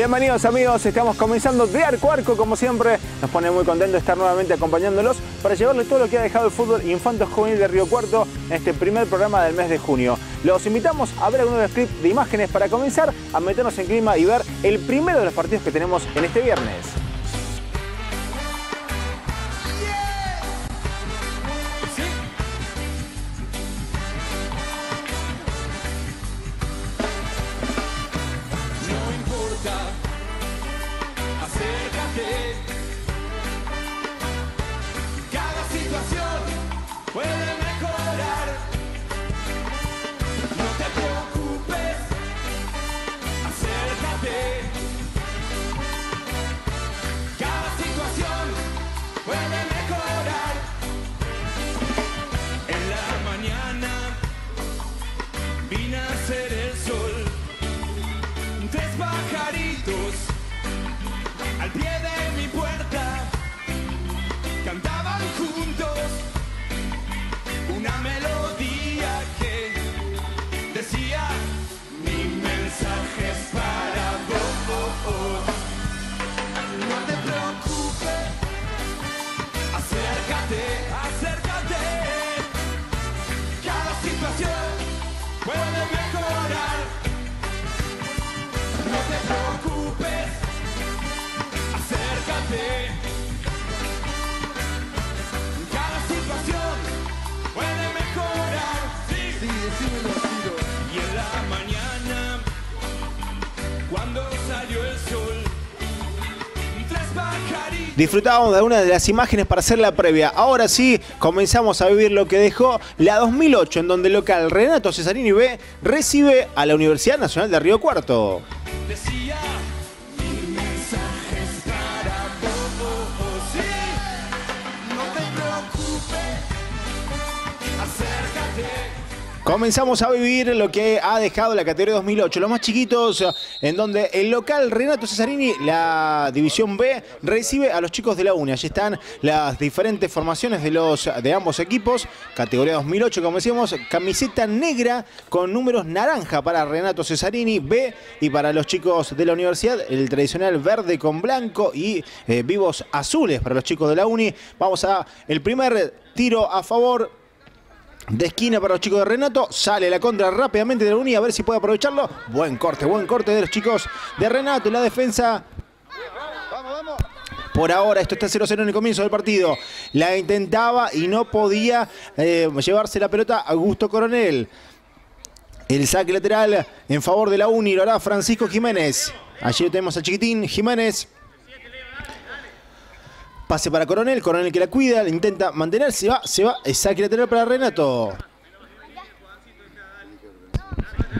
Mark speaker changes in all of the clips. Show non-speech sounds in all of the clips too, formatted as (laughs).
Speaker 1: Bienvenidos amigos, estamos comenzando de arco como siempre. Nos pone muy contento estar nuevamente acompañándolos para llevarles todo lo que ha dejado el fútbol infanto juvenil de Río Cuarto en este primer programa del mes de junio. Los invitamos a ver algunos script de imágenes para comenzar a meternos en clima y ver el primero de los partidos que tenemos en este viernes. Disfrutábamos de algunas de las imágenes para hacer la previa. Ahora sí, comenzamos a vivir lo que dejó la 2008, en donde el local Renato Cesarini B recibe a la Universidad Nacional de Río Cuarto. Comenzamos a vivir lo que ha dejado la categoría 2008, los más chiquitos, en donde el local Renato Cesarini, la división B, recibe a los chicos de la UNI. Allí están las diferentes formaciones de, los, de ambos equipos. Categoría 2008, como decíamos, camiseta negra con números naranja para Renato Cesarini B y para los chicos de la universidad, el tradicional verde con blanco y eh, vivos azules para los chicos de la UNI. Vamos a el primer tiro a favor de esquina para los chicos de Renato. Sale la contra rápidamente de la Uni a ver si puede aprovecharlo. Buen corte, buen corte de los chicos de Renato. La defensa. Por ahora, esto está 0-0 en el comienzo del partido. La intentaba y no podía eh, llevarse la pelota a Augusto Coronel. El saque lateral en favor de la Uni lo hará Francisco Jiménez. Allí lo tenemos al chiquitín Jiménez. Pase para Coronel, Coronel que la cuida, le intenta mantener, se va, se va, saque lateral para Renato.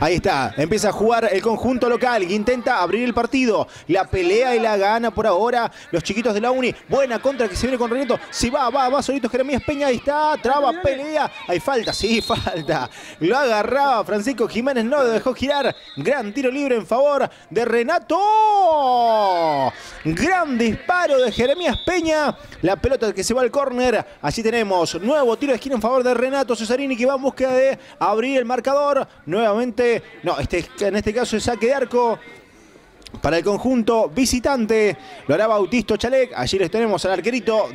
Speaker 1: Ahí está, empieza a jugar el conjunto local intenta abrir el partido. La pelea y la gana por ahora los chiquitos de la Uni. Buena contra que se viene con Renato. Si va, va, va solito Jeremías Peña. Ahí está, traba, pelea. Hay falta, sí, (laughs) falta. Lo agarraba Francisco Jiménez, no lo dejó girar. Gran tiro libre en favor de Renato. Gran disparo de Jeremías Peña. La pelota que se va al córner. Allí tenemos nuevo tiro de esquina en favor de Renato Cesarini que va en búsqueda de abrir el marcador. Nuevamente, no, este, en este caso es saque de arco. Para el conjunto visitante, lo hará Bautisto Chalec. Allí les tenemos al arquerito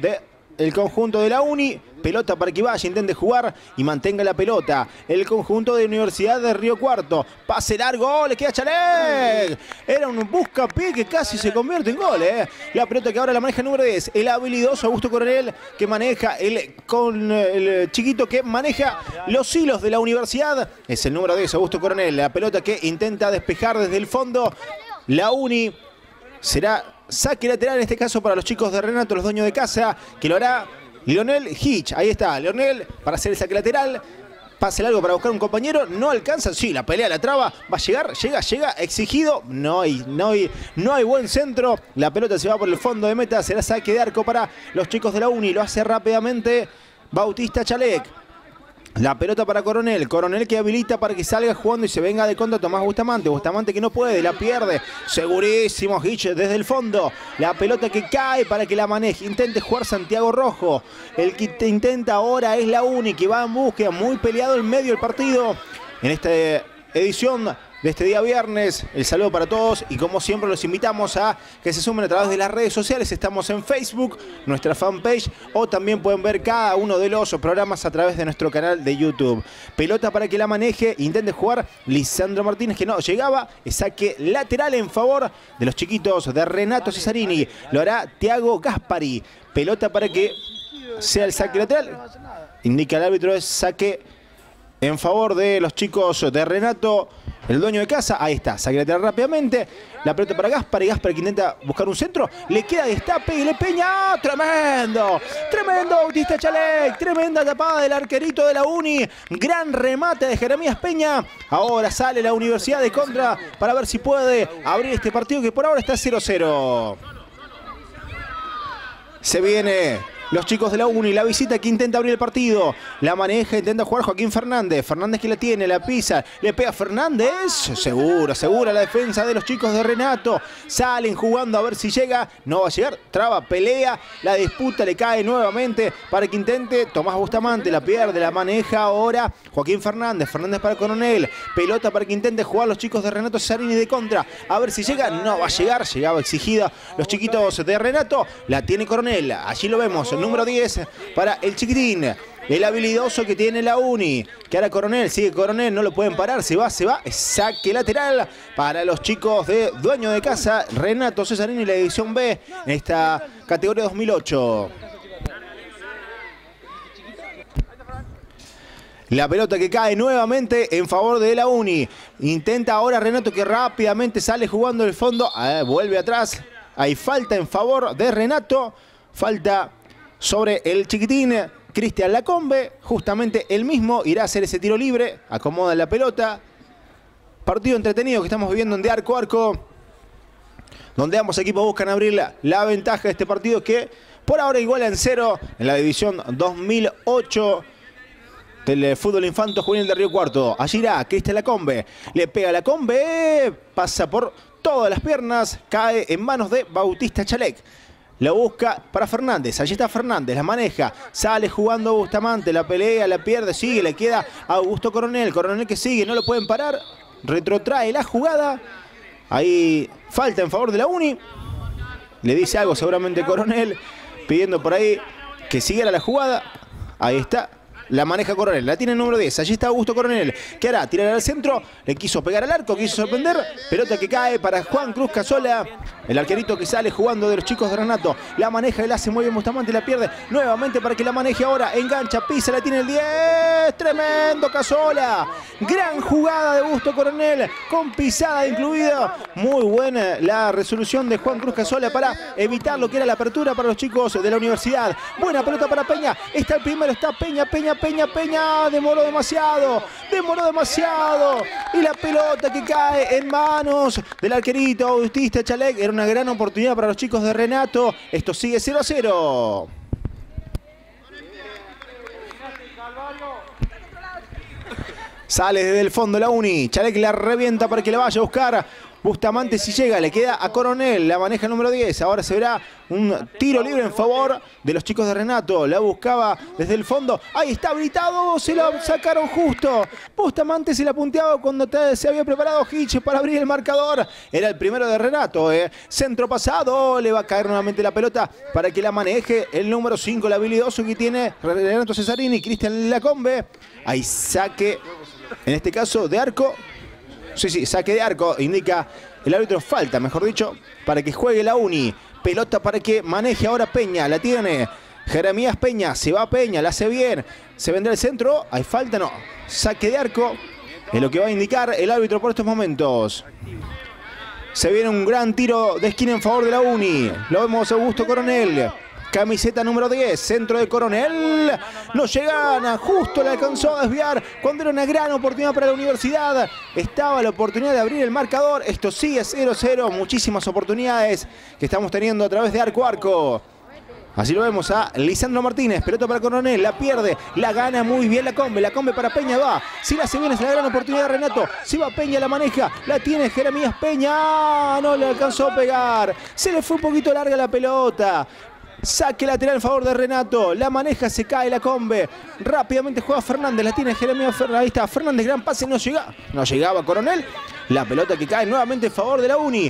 Speaker 1: del conjunto de la Uni. Pelota para que vaya, intente jugar y mantenga la pelota. El conjunto de Universidad de Río Cuarto. Pase largo, ¡oh, le queda Chalec. Era un buscapié que casi se convierte en gol. ¿eh? La pelota que ahora la maneja el número 10. El habilidoso Augusto Coronel que maneja el, con el chiquito que maneja los hilos de la universidad. Es el número 10, Augusto Coronel. La pelota que intenta despejar desde el fondo. La Uni será saque lateral en este caso para los chicos de Renato, los dueños de casa, que lo hará Lionel Hitch. Ahí está, Lionel para hacer el saque lateral. Pase largo para buscar un compañero, no alcanza, sí, la pelea, la traba, va a llegar, llega, llega, exigido, no hay, no hay, no hay buen centro, la pelota se va por el fondo de meta, será saque de arco para los chicos de la Uni, lo hace rápidamente Bautista Chalec. La pelota para Coronel. Coronel que habilita para que salga jugando y se venga de contra Tomás Bustamante. Bustamante que no puede, la pierde. Segurísimo Hitch desde el fondo. La pelota que cae para que la maneje. Intente jugar Santiago Rojo. El que te intenta ahora es la única que va en búsqueda. Muy peleado en medio del partido. En esta edición de este día viernes. El saludo para todos y como siempre los invitamos a que se sumen a través de las redes sociales. Estamos en Facebook, nuestra fanpage o también pueden ver cada uno de los programas a través de nuestro canal de YouTube. Pelota para que la maneje, intente jugar Lisandro Martínez que no llegaba, saque lateral en favor de los chiquitos de Renato Cesarini. Lo hará Tiago Gaspari. Pelota para que sea el saque lateral. Indica el árbitro es saque en favor de los chicos de Renato, el dueño de casa. Ahí está, saque lateral rápidamente. La pelota para Gaspar y Gaspar que intenta buscar un centro. Le queda destape y le peña. ¡Tremendo! ¡Tremendo Bautista Chalek! Tremenda tapada del arquerito de la Uni. Gran remate de Jeremías Peña. Ahora sale la Universidad de Contra para ver si puede abrir este partido que por ahora está 0-0. Se viene los chicos de la Uni, la visita que intenta abrir el partido. La maneja, intenta jugar Joaquín Fernández. Fernández que la tiene, la pisa. Le pega Fernández. Segura, segura la defensa de los chicos de Renato. Salen jugando a ver si llega. No va a llegar. Traba, pelea. La disputa le cae nuevamente para que intente. Tomás Bustamante la pierde, la maneja ahora. Joaquín Fernández. Fernández para Coronel. Pelota para que intente jugar los chicos de Renato Cesarini de contra. A ver si llega. No va a llegar. Llegaba exigida los chiquitos de Renato. La tiene Coronel. Allí lo vemos número 10 para el chiquitín. El habilidoso que tiene la Uni. Que ahora Coronel, sigue Coronel, no lo pueden parar. Se va, se va. Saque lateral para los chicos de dueño de casa. Renato Cesarini, la edición B en esta categoría 2008. La pelota que cae nuevamente en favor de la Uni. Intenta ahora Renato que rápidamente sale jugando el fondo. Ah, vuelve atrás. Hay falta en favor de Renato. Falta sobre el chiquitín Cristian Lacombe. Justamente él mismo irá a hacer ese tiro libre. Acomoda la pelota. Partido entretenido que estamos viviendo en de arco a arco. Donde ambos equipos buscan abrir la, ventaja de este partido que por ahora iguala en cero en la división 2008 del fútbol infanto juvenil de Río Cuarto. Allí irá Cristian Lacombe. Le pega Lacombe. Pasa por todas las piernas. Cae en manos de Bautista Chalek. La busca para Fernández. Allí está Fernández, la maneja. Sale jugando Bustamante, la pelea, la pierde, sigue, le queda a Augusto Coronel. Coronel que sigue, no lo pueden parar. Retrotrae la jugada. Ahí falta en favor de la Uni. Le dice algo seguramente Coronel, pidiendo por ahí que siguiera la jugada. Ahí está. La maneja Coronel, la tiene el número 10. Allí está Augusto Coronel. ¿Qué hará? Tirar al centro. Le quiso pegar al arco, quiso sorprender. Pelota que cae para Juan Cruz Casola. El arquerito que sale jugando de los chicos de Renato. La maneja, él hace muy bien Bustamante, la pierde. Nuevamente para que la maneje ahora. Engancha, pisa, la tiene el 10. Tremendo Casola. Gran jugada de Augusto Coronel. Con pisada incluida. Muy buena la resolución de Juan Cruz Casola para evitar lo que era la apertura para los chicos de la universidad. Buena pelota para Peña. Está el primero, está Peña, Peña, Peña, Peña. Demoró demasiado. Demoró demasiado. Y la pelota que cae en manos del arquerito Autista Chalek. Era una gran oportunidad para los chicos de Renato. Esto sigue 0 a 0. Sale desde el fondo la Uni. Chalek la revienta para que la vaya a buscar. Bustamante si llega, le queda a Coronel, la maneja el número 10. Ahora se verá un tiro libre en favor de los chicos de Renato. La buscaba desde el fondo. Ahí está habilitado, se lo sacaron justo. Bustamante se la punteaba cuando se había preparado Hitch para abrir el marcador. Era el primero de Renato. eh. Centro pasado, le va a caer nuevamente la pelota para que la maneje el número 5, el habilidoso que tiene Renato Cesarini, Cristian Lacombe. Ahí saque, en este caso de arco. Sí, sí, saque de arco, indica el árbitro falta, mejor dicho, para que juegue la Uni. Pelota para que maneje ahora Peña, la tiene Jeremías Peña, se va Peña, la hace bien. Se vendrá el centro, hay falta, no. Saque de arco, es lo que va a indicar el árbitro por estos momentos. Se viene un gran tiro de esquina en favor de la Uni. Lo vemos Augusto Coronel. Camiseta número 10, centro de Coronel. No llegan, justo le alcanzó a desviar cuando era una gran oportunidad para la universidad. Estaba la oportunidad de abrir el marcador. Esto sigue 0-0. Muchísimas oportunidades que estamos teniendo a través de arco arco. Así lo vemos a Lisandro Martínez, pelota para Coronel, la pierde, la gana muy bien la Combe, la Combe para Peña, va, si la hace es la gran oportunidad de Renato, si va Peña la maneja, la tiene Jeremías Peña, no le alcanzó a pegar, se le fue un poquito larga la pelota, Saque lateral en favor de Renato. La maneja, se cae la combe. Rápidamente juega Fernández. La tiene Jeremías Fernández. Fernández. Gran pase. No llega. No llegaba Coronel. La pelota que cae nuevamente en favor de la Uni.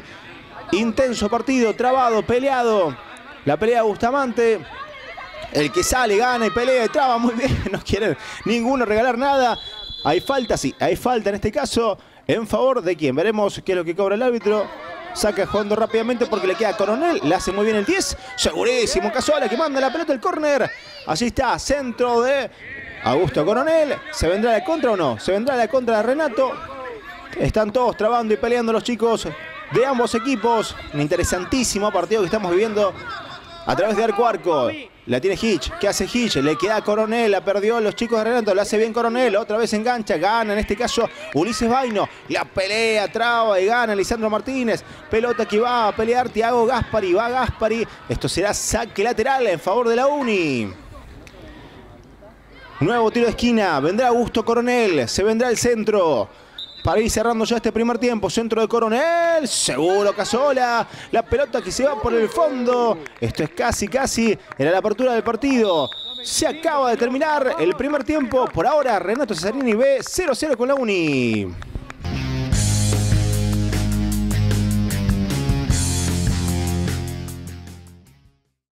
Speaker 1: Intenso partido, trabado, peleado. La pelea Bustamante. El que sale, gana y pelea y traba muy bien. (laughs) No quiere ninguno regalar nada. Hay falta, sí, hay falta en este caso. ¿En favor de quién? Veremos qué es lo que cobra el árbitro. Saca jugando rápidamente porque le queda Coronel. Le hace muy bien el 10. Segurísimo. Casola que manda la pelota el córner. Así está. Centro de Augusto Coronel. ¿Se vendrá la contra o no? ¿Se vendrá la contra de Renato? Están todos trabando y peleando los chicos de ambos equipos. Un interesantísimo partido que estamos viviendo a través de arco a arco. La tiene Hitch. ¿Qué hace Hitch? Le queda Coronel. La perdió los chicos de Renato. La hace bien Coronel. Otra vez engancha. Gana en este caso Ulises Vaino. La pelea, traba y gana Lisandro Martínez. Pelota que va a pelear Tiago Gaspari. Va Gaspari. Esto será saque lateral en favor de la Uni. Nuevo tiro de esquina. Vendrá Augusto Coronel. Se vendrá el centro. Para ir cerrando ya este primer tiempo. Centro de Coronel. Seguro Casola. La pelota que se va por el fondo. Esto es casi, casi. Era la apertura del partido. Se acaba de terminar el primer tiempo. Por ahora, Renato Cesarini B 0-0 con la Uni.